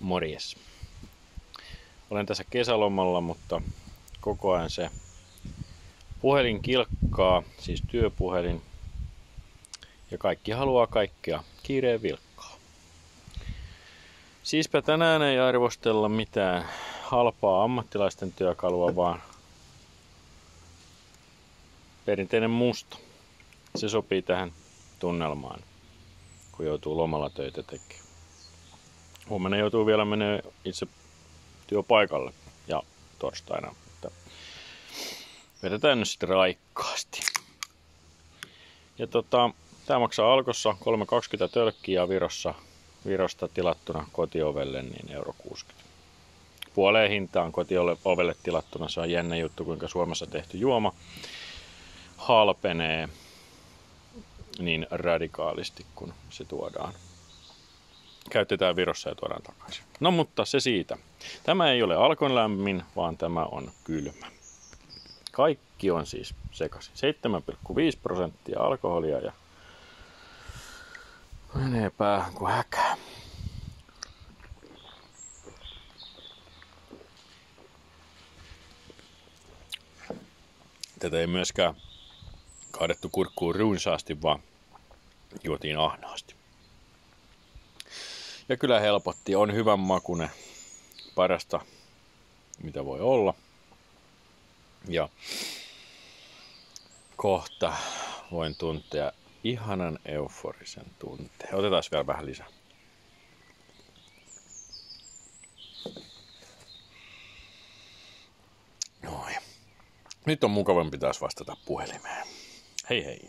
Morjes. Olen tässä kesälomalla, mutta koko ajan se puhelin kilkkaa, siis työpuhelin. Ja kaikki haluaa kaikkea kiireen vilkkaa. Siispä tänään ei arvostella mitään halpaa ammattilaisten työkalua, vaan perinteinen musta. Se sopii tähän tunnelmaan, kun joutuu lomalla töitä tekemään. Huomenna joutuu vielä menee itse työpaikalle ja torstaina. Että vedetään nyt sitten raikkaasti. Ja tota, tämä maksaa alkossa 3,20 tölkkiä Virossa, Virosta tilattuna kotiovelle niin euro 60. Puoleen hintaan kotiovelle tilattuna se on jännä juttu, kuinka Suomessa tehty juoma halpenee niin radikaalisti, kun se tuodaan käytetään Virossa ja tuodaan takaisin. No mutta se siitä. Tämä ei ole alkon lämmin, vaan tämä on kylmä. Kaikki on siis sekaisin. 7,5 prosenttia alkoholia ja menee päähän kuin häkää. Tätä ei myöskään kaadettu kurkkuun runsaasti, vaan juotiin ahnaasti. Ja kyllä helpotti. On hyvän makune. Parasta, mitä voi olla. Ja kohta voin tuntea ihanan euforisen tunteen. Otetaan vielä vähän lisää. Noin. Nyt on mukavampi taas vastata puhelimeen. Hei hei.